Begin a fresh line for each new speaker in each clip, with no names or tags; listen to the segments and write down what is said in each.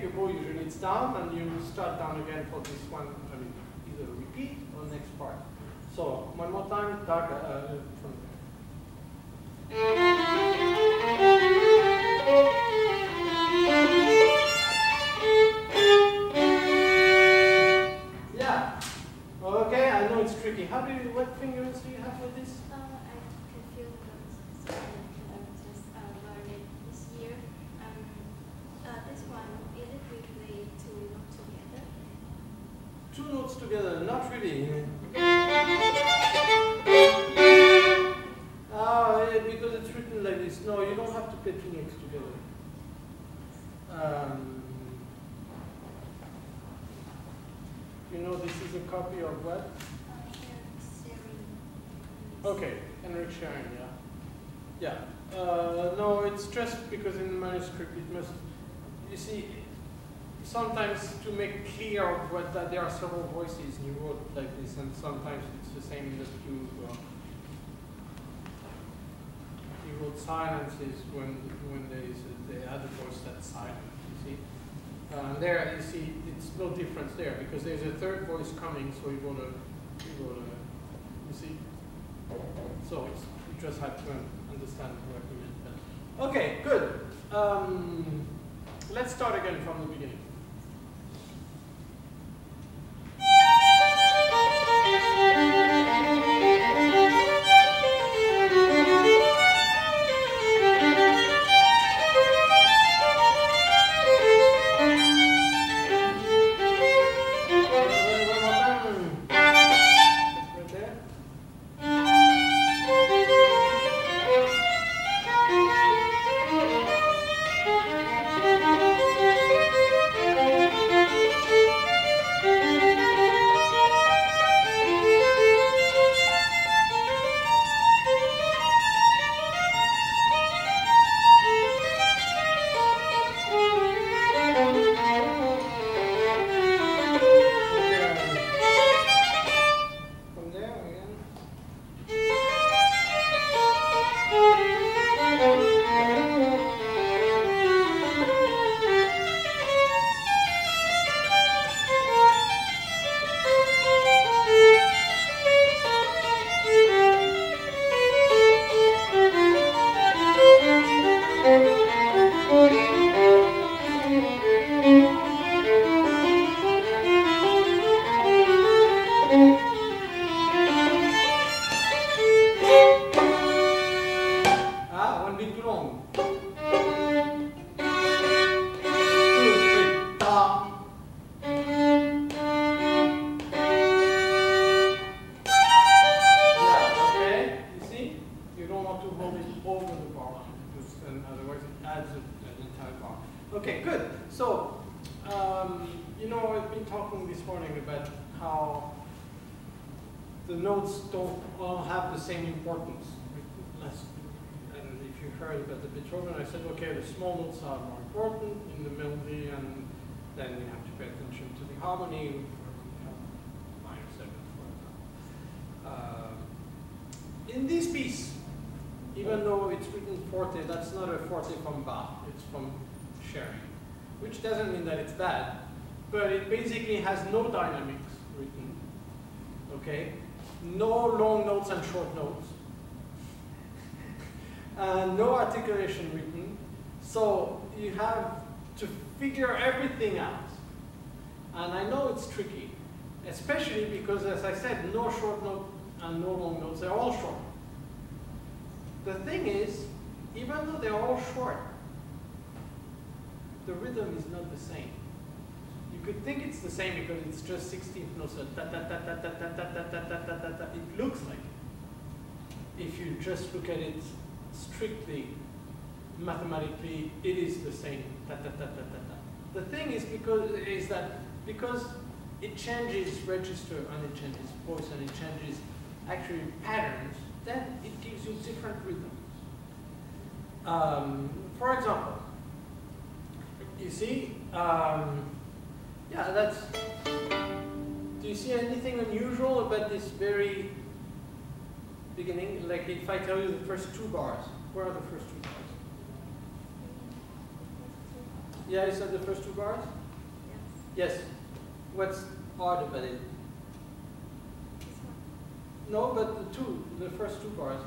your bow, usually it's down, and you start down again for this one, I mean, either repeat or next part. So, one more time, dark, uh, from Yeah. Okay, I know it's tricky. How do you, what fingers do you have with this? Really. Ah, because it's written like this. No, you don't have to put two notes together. Um, you know, this is a copy of what? Okay, Henryk Szeryng, yeah. Yeah. Uh, no, it's just because in the manuscript it must, you see, sometimes to make clear what that there are several voices in you wrote like this, and sometimes it's the same the two. Uh, you wrote silences when when they they add a voice that's silent. You see, uh, there you see it's no difference there because there's a third voice coming, so you go to you to you see. So you just have to understand what we meant. Okay, good. Um, let's start again from the beginning. Said, okay, the small notes are more important in the melody, and then you have to pay attention to the harmony, for minor seventh, for example. Uh, in this piece, even though it's written forte, that's not a forte from Bach, it's from Szeryng, which doesn't mean that it's bad, but it basically has no dynamics written, okay? No long notes and short notes, and no articulation written, so you have to figure everything out. And I know it's tricky, especially because, as I said, no short note and no long notes, they're all short. The thing is, even though they're all short, the rhythm is not the same. You could think it's the same because it's just 16th notes. So ta ta ta ta ta ta ta ta ta ta. It looks like it. If you just look at it strictly mathematically, it is the same. Ta ta ta. The thing is because is that because it changes register and it changes voice and it changes actually patterns, then it gives you different rhythms. Um, for example, you see, um, yeah, that's, do you see anything unusual about this very beginning? Like if I tell you the first two bars, where are the first two bars? Yeah, you said the first two bars?
Yes.
Yes. What's odd about it? No, but the two, the first two bars.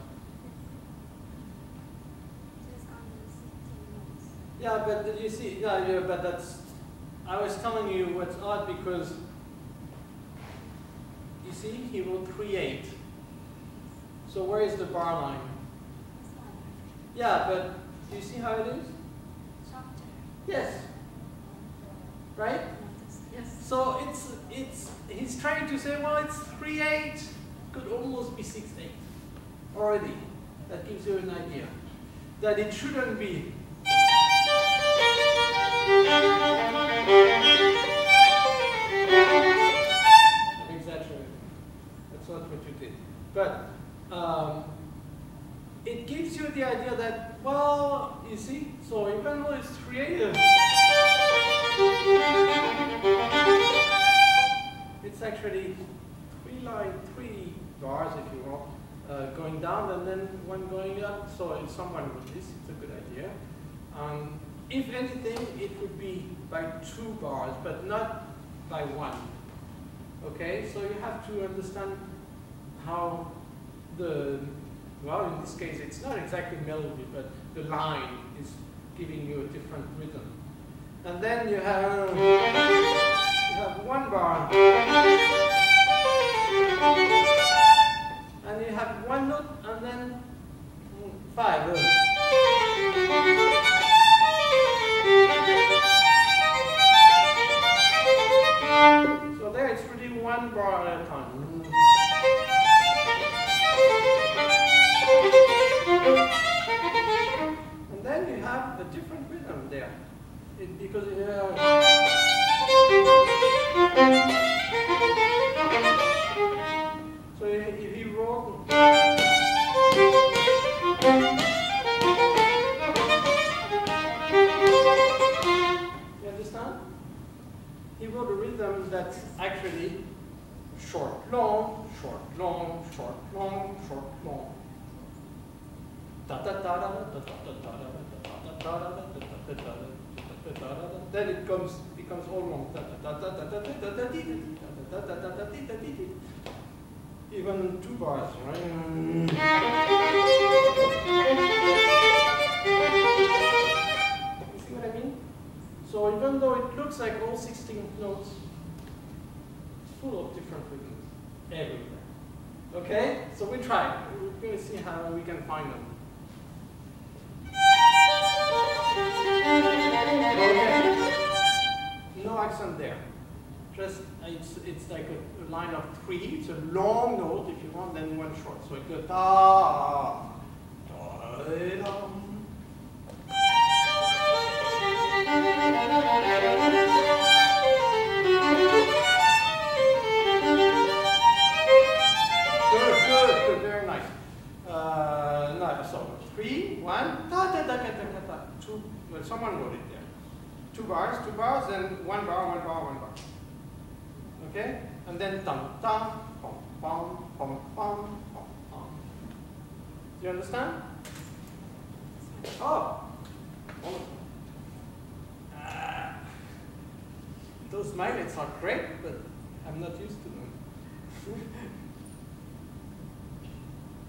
Just on the 16 notes.
Yeah, but you see, yeah, yeah, but that's, I was telling you what's odd because, you see, he will create. So where is the bar line? Yeah, but do you see how it is? Yes. Right?
Yes.
So it's, it's, he's trying to say, well, it's 3-8, could almost be 6-8 already. That gives you an idea. That it shouldn't be. I'm exaggerating. That's not what you did. But um, it gives you the idea that, well, you see, so even though it's creative, it's actually three line, three bars, if you want, uh, going down and then one going up. So if someone with this, it's a good idea. Um, if anything, it would be by two bars, but not by one. Okay, so you have to understand how the, well, in this case, it's not exactly melody, but the line is giving you a different rhythm. And then you have, you have one bar. And you have one note and then five. So there it's really one bar then you have a different rhythm there. It, because uh, so if he wrote you understand? He wrote a rhythm that's actually short, long, short, long, short, long, short, long. Then it comes becomes all long. Even two bars, right? You see what I mean? So even though it looks like all 16 notes, it's full of different rhythms everywhere. Okay? So we try. We're going to see how we can find them. No accent there. Just, uh, it's, it's like a, a line of three. It's a long note, if you want, then one short. So it goes da. Uh, so three, one, ta ta ta ta ta ta, two. Well, someone wrote it there. Two bars, two bars, then one bar, one bar, one bar. Okay, and then tam tam, pom pom pom pom pom pom. Do you understand? Oh. Ah. Those magnets are great, but I'm not used to them.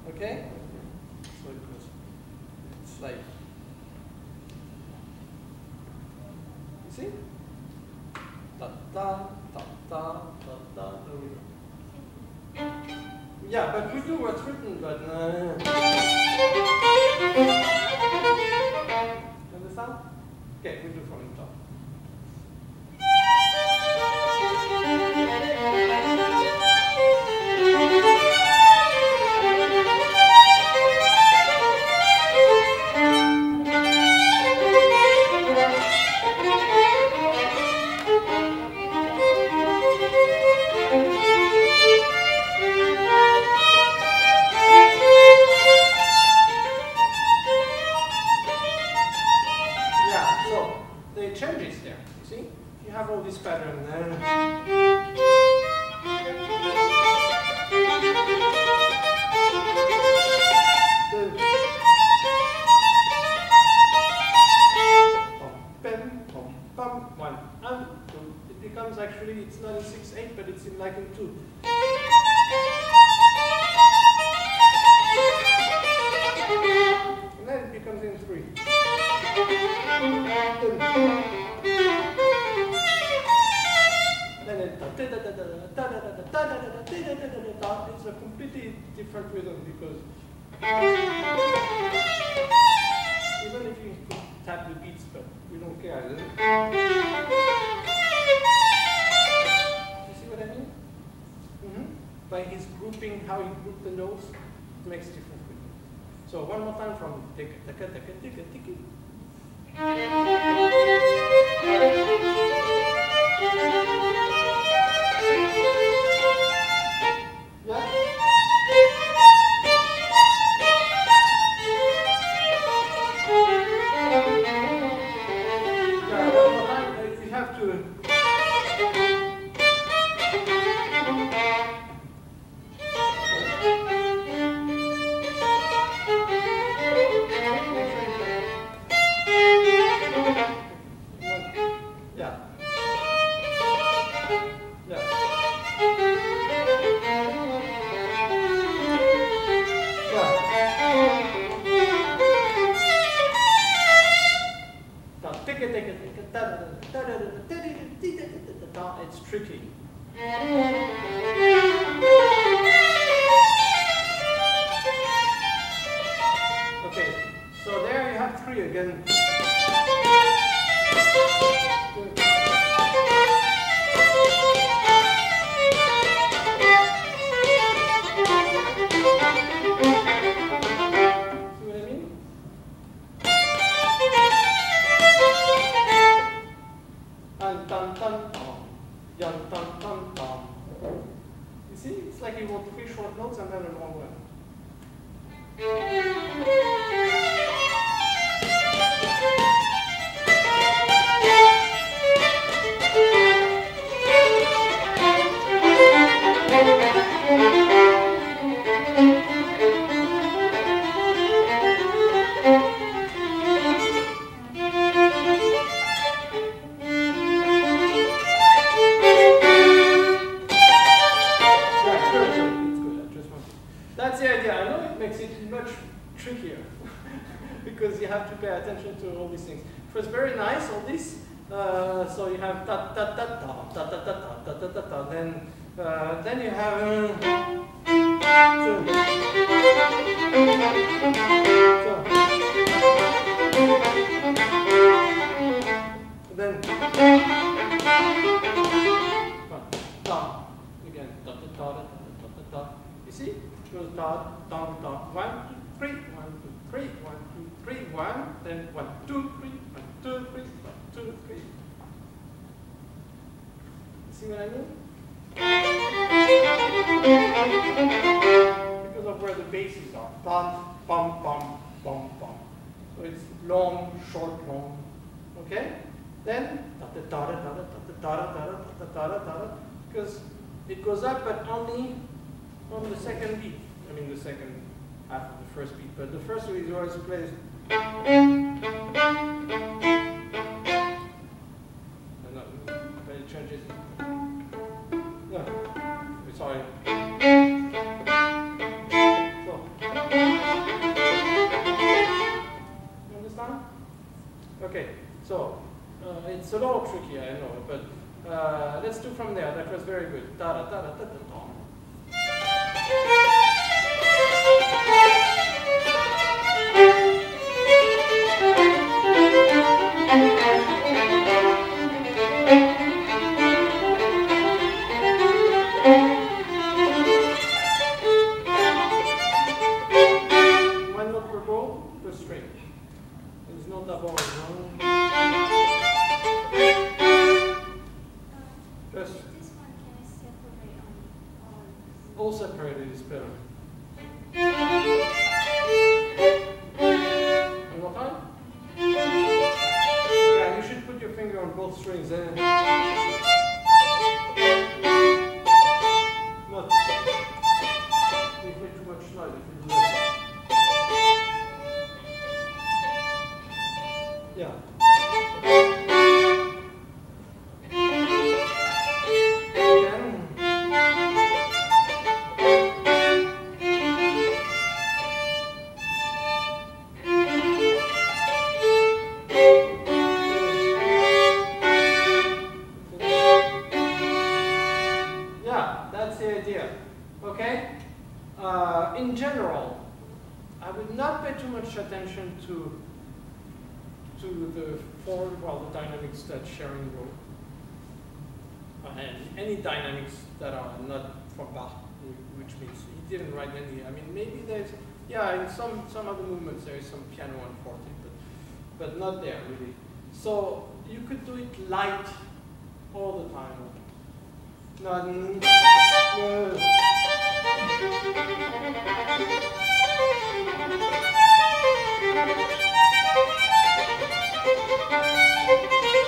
okay? So it goes. It's like. See? Ta ta ta ta ta ta. There we go. Yeah, but we do what's written, but. Uh, understand? Okay, we do from the top. Because even if you tap the beats, but we don't care. You see what I mean? hmm By his grouping, how he grouped the notes, it makes different rhythm. So one more time from tika tika tika tika tiki. Three again. See You see? Goes ta ta ta. One, two, three. One, two, three. One, two, three. One. Then one, two, three. One, two, three. One, two, three. See what I mean? Because of where the bases are. Pom, pom, pom, pom, So it's long, short, long. Okay? Then because it goes up but only on the second beat. I mean the second half of the first beat. But the first one is always plays. No, but it changes. No, sorry. So. You understand? Okay, so uh, it's a little tricky, I know, but uh, let's do from there. That was very good. Da da da da da da. One that Szeryng. Uh, and any dynamics that are not from Bach, which means he didn't write any. I mean, maybe there's, yeah, in some, some other movements there is some piano and forte, but, but not there really. So you could do it light all the time. No, n- no.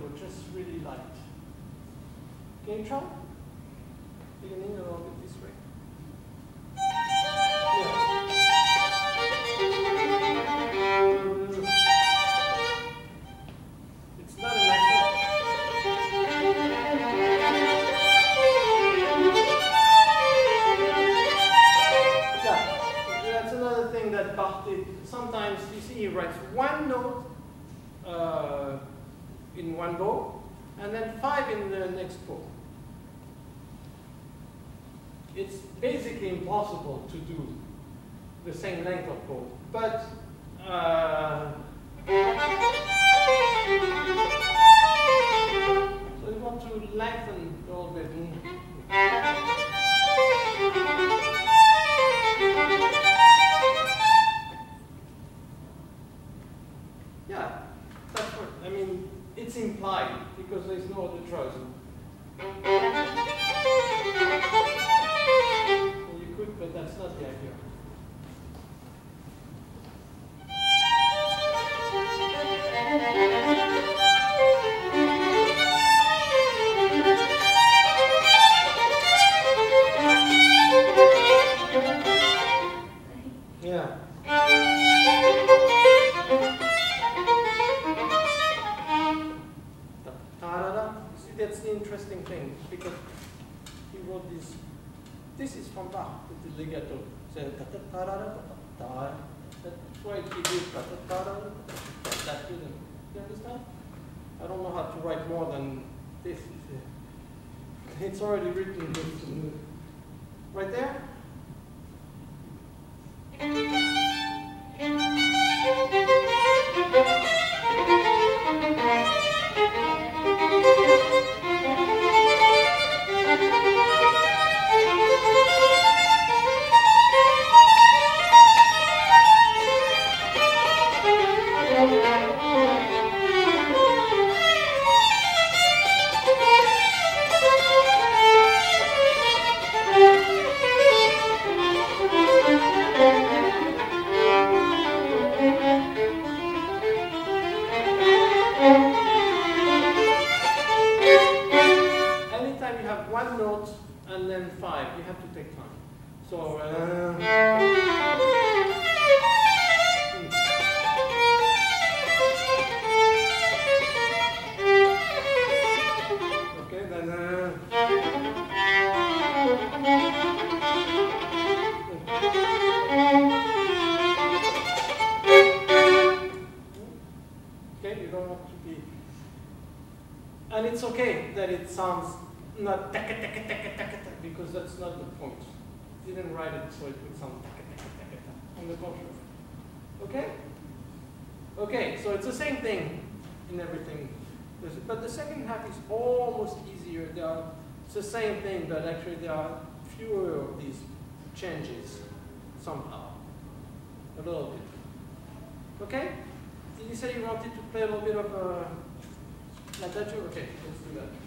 staccato, just really light. Can you try? Beginning a little bit this way. Sometimes you see he writes one note uh, in one bow, and then five in the next bow. It's basically impossible to do the same length of bow, but uh, so you want to lengthen a little bit. It's implied because there's no other choice. Well, you could, but that's not the idea. This is from Bach, the legato. So. That's why he did. That rhythm. You understand? I don't know how to write more than this. It's already written right there. Don't want to be. And it's okay that it sounds not taka taka taka taka because that's not the point. Didn't write it so it would sound taka taka taka taka. On the contrary. Okay? Okay, so it's the same thing in everything. But the second half is almost easier. There are, it's the same thing, but actually there are fewer of these changes somehow. A little bit. Okay? You say you wanted to play a little bit of uh, Adagio? Okay, let's do that.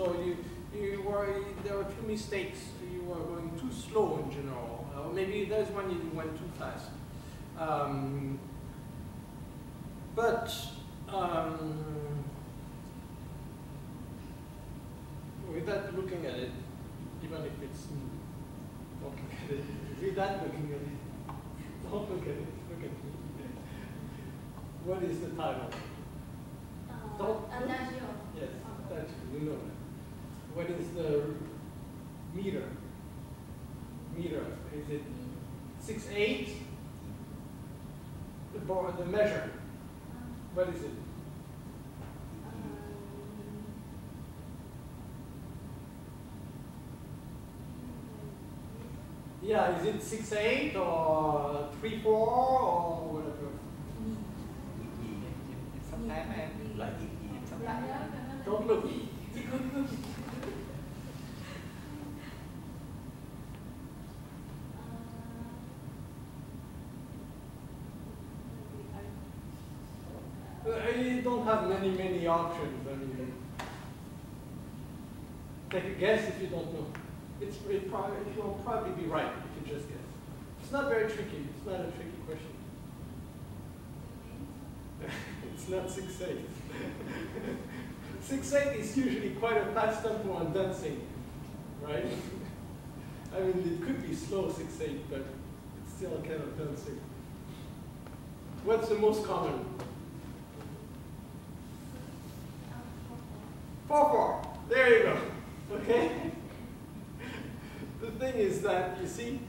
So you, you were, there were a few mistakes. You were going too slow in general. Or maybe there's one you went too fast. Um, but um, without looking at it, even if it's don't look at it, without looking at it, don't look at it, look at me. What is the title?
Uh,
Don't-
Adagio.
Yes,
Oh.
that's, we know that. What is the meter? Meter, is it six eight? The bar, the measure, what is it? Yeah, is it six eight or three four or whatever?
Sometimes gì gì sometimes
Don't look. You don't have many, many options. I mean, take a guess if you don't know it's, it probably, it will probably be right if you just guess. It's not very tricky. It's not a tricky question. it's not 6 8. 6 8 is usually quite a fast tempo on dancing, right? I mean, it could be slow 6 8, but it's still a kind of dancing. What's the most common? 4 4. That you see,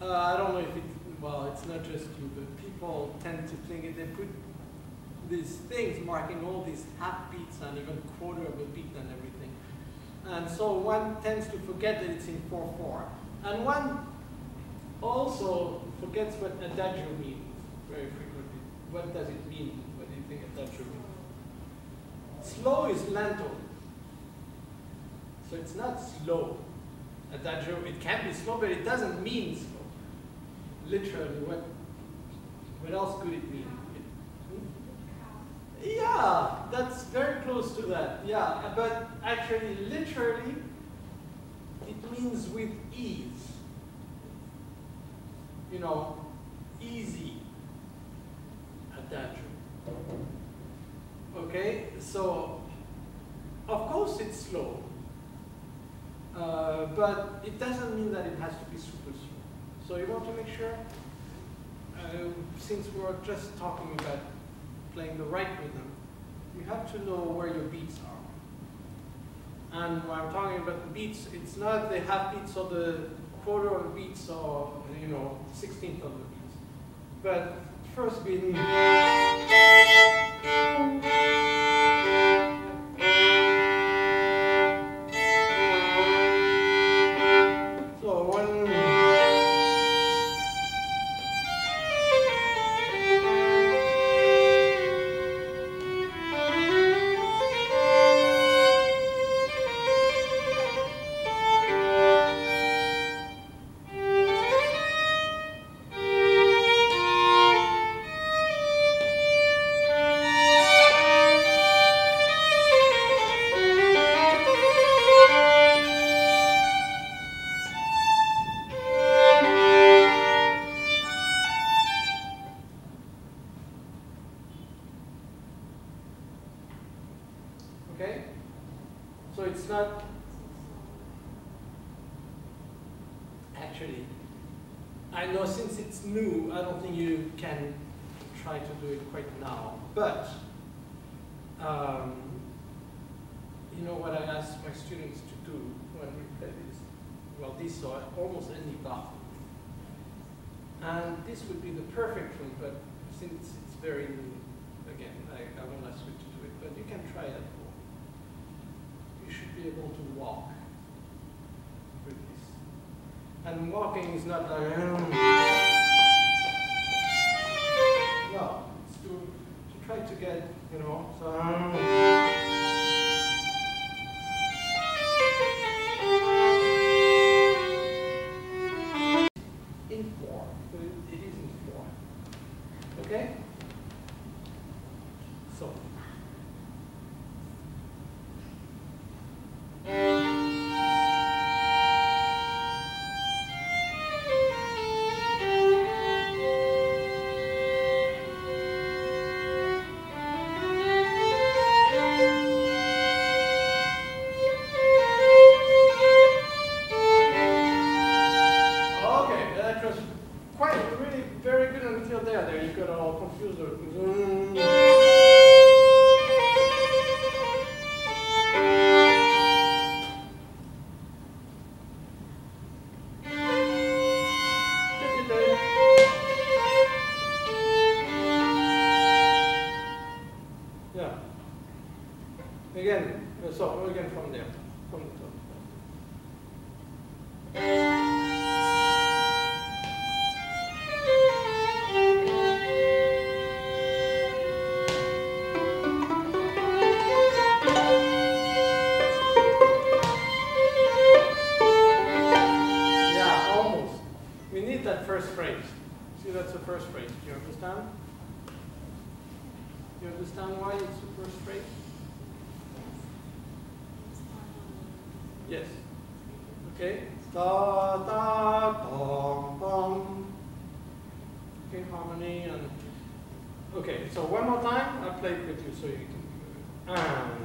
uh, I don't know if it well, it's not just you, but people tend to think it, they put these things marking all these half beats and even quarter of a beat and everything. And so one tends to forget that it's in 4-4. And one also forgets what adagio means very frequently. What does it mean? What do you think adagio means? Slow is lento. So it's not slow. Adagio, it can be slow, but it doesn't mean slow. Literally, what, what else could it mean? Hmm? Yeah, that's very close to that. Yeah, but actually, literally, it means with ease. You know, easy adagio. Okay, so of course it's slow, uh, but it doesn't mean that it has to be super slow. So you want to make sure, uh, since we're just talking about playing the right rhythm, you have to know where your beats are. And when I'm talking about the beats, it's not the half beats or the quarter of the beats or, you know, 16th of the beats. But first beat. Walking is not like, um, no, it's to, to try to get, you know, so, the first phrase. Do you understand? Do you understand why it's the first phrase? Yes. Okay. Da da dong dong. Okay, harmony and okay. So one more time. I played with you so you can. And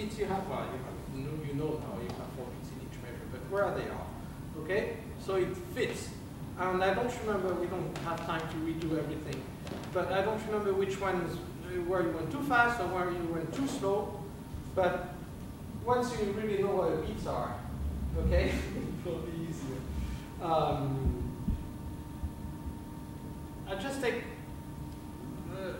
you have. Well, you have you know, now you have four beats in each measure, but where they are, okay? So it fits. And I don't remember. We don't have time to redo everything, but I don't remember which ones uh, where you went too fast or where you went too slow. But once you really know what the beats are, okay, it will be easier. Um, I'll just take uh,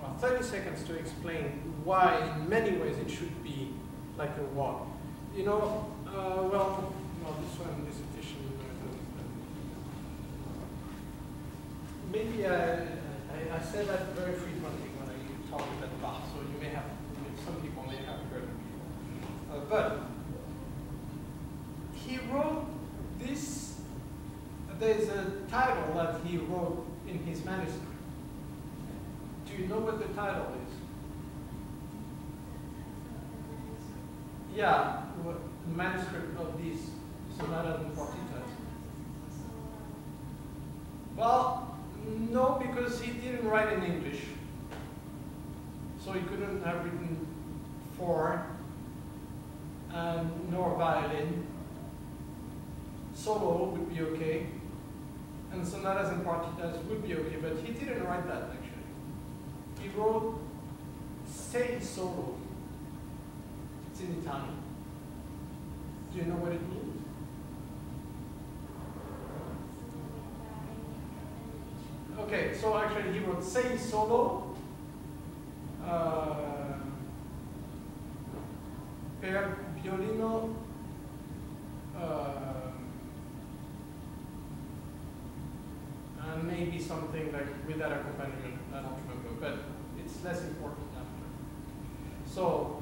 well, 30 seconds to explain why, in many ways, it should be like a walk. You know, uh, well, no, this one, this edition. uh, Maybe I, I, I said that very frequently when I talk about Bach, so you may have, some people may have heard it before. Uh, but he wrote this, there's a title that he wrote in his manuscript. Do you know what the title is? Yeah, the manuscript of these sonatas and partitas. Well, no, because he didn't write in English. So he couldn't have written for, and nor violin. Solo would be okay, and sonatas and partitas would be okay, but he didn't write that actually. He wrote Sei Solo. It's in Italian. Do you know what it means? Okay, so actually he wrote Sei Solo uh, per violino uh, and maybe something like with that accompaniment, I don't remember, but it's less important after. So,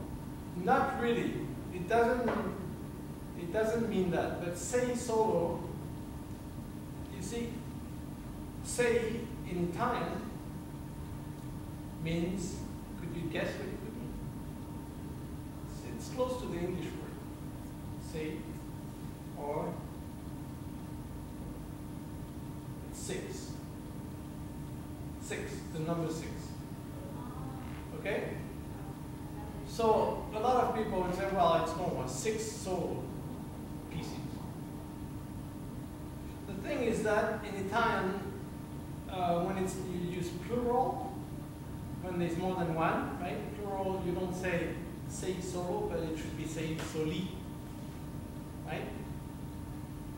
not really. It doesn't. It doesn't mean that. But sei solo. You see, say in time means. Could you guess what it could mean? It's close to the English word. say, or six. Six, the number six. Uh-huh. Okay? So a lot of people would say, well, it's normal, six solo pieces. The thing is that in Italian, uh, when it's you use plural, when there's more than one, right? Plural, you don't say sei solo, but it should be sei soli, right?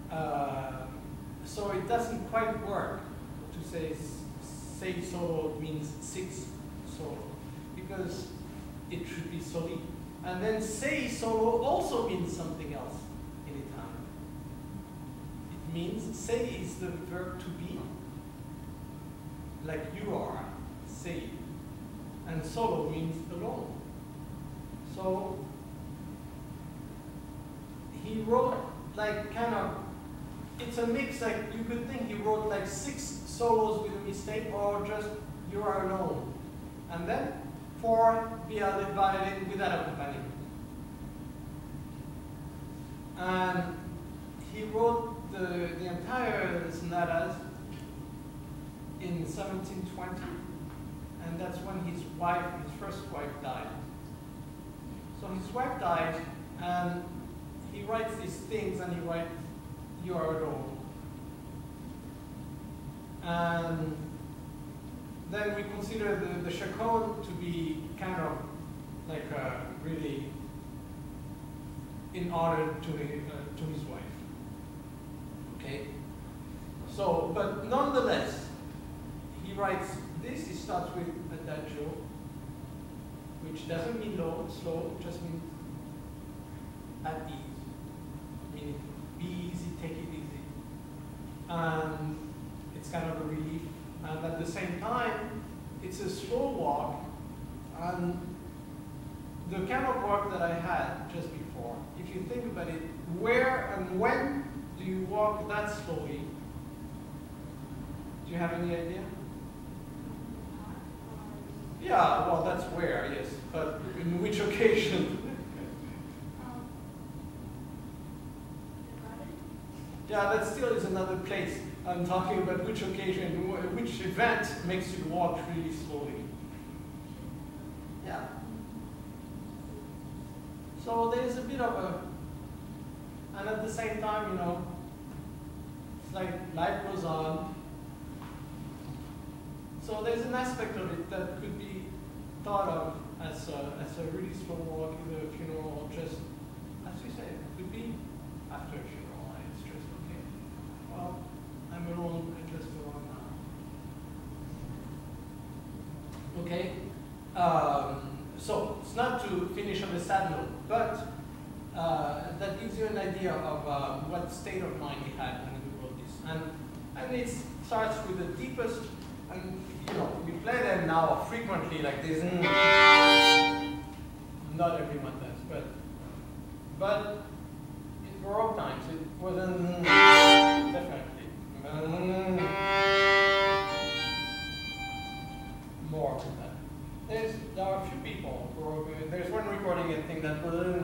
Uh, so it doesn't quite work to say s- sei solo means six solo because it should be soli. And then sei solo also means something else in Italian. It means say is the verb to be, like you are, say. And solo means alone. So he wrote like kind of it's a mix like you could think he wrote like six solos with a mistake or just you are alone and then four via the violin without accompaniment And he wrote the, the entire sonatas in 1720, and that's when his wife, his first wife, died. So his wife died, and he writes these things, and he writes, "You are alone." And then we consider the, the Chaconne to be kind of like a really in honor to, uh, to his wife. Okay? So, but nonetheless, he writes this, he starts with adagio, which doesn't mean low, slow, just means at ease. Meaning be easy, take it easy. And it's kind of a relief. And at the same time, it's a slow walk. And the kind of work that I had just before, if you think about it, where and when do you walk that slowly? Do you have any idea? Yeah, well, that's where, yes, but in which occasion?
Um,
yeah, that still is another place. I'm talking about which occasion, which event makes you walk really slowly. Yeah. So there's a bit of a, and at the same time, you know, it's like life goes on. So there's an aspect of it that could be thought of as a, as a really slow walk, either a funeral or just, as you say, it could be after a funeral, it's just okay. Well, On now. Okay? Um, so, it's not to finish on a sad note, but uh, that gives you an idea of uh, what state of mind he had when he wrote this. And, and it starts with the deepest, and you know, we play them now frequently like this. Not everyone does, but, but in Baroque times it wasn't definitely Mm-hmm. more than. There's, there are a few people who are, there's one recording I think that uh,